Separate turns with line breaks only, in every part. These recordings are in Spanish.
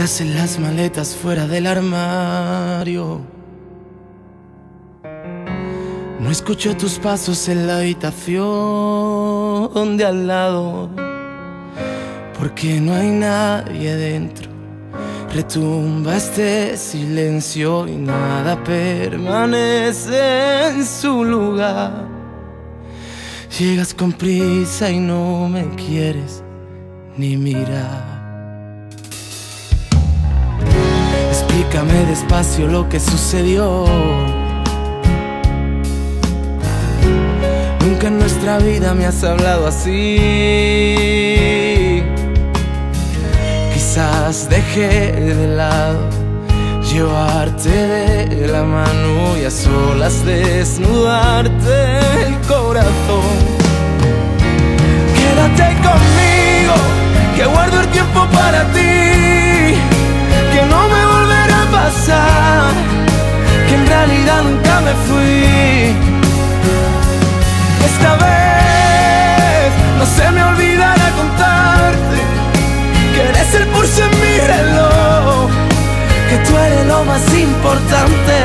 que las maletas fuera del armario. No escucho tus pasos en la habitación de al lado, porque no hay nadie dentro. Retumba este silencio y nada permanece en su lugar. Llegas con prisa y no me quieres ni mirar. Explícame despacio lo que sucedió. Nunca en nuestra vida me has hablado así. Quizás dejé de lado llevarte de la mano y a solas desnudarte el corazón. Más importante.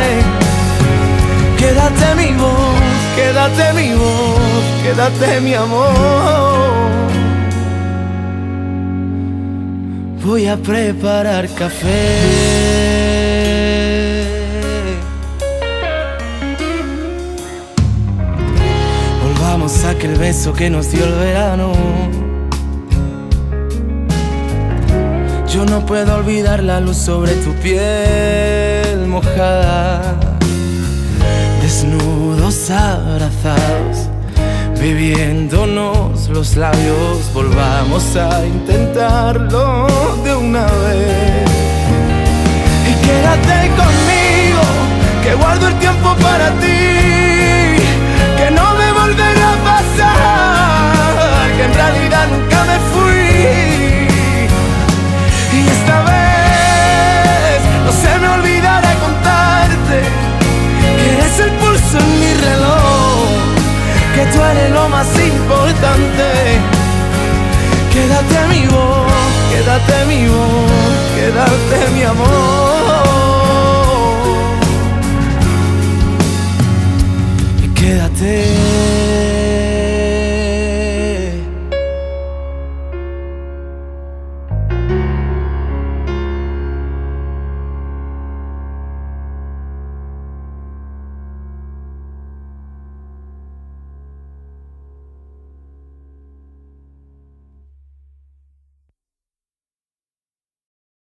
Quédate mi voz, quédate mi voz, quédate mi amor. Voy a preparar café. Volvamos a aquel beso que nos dio el verano. Yo no puedo olvidar la luz sobre tu piel mojada. Desnudos abrazados, bebiéndonos los labios, volvamos a intentarlo de una vez. Y quédate conmigo, pulso en mi reloj, que tú eres lo más importante. Quédate mi voz, quédate mi voz, quédate mi amor. Y quédate.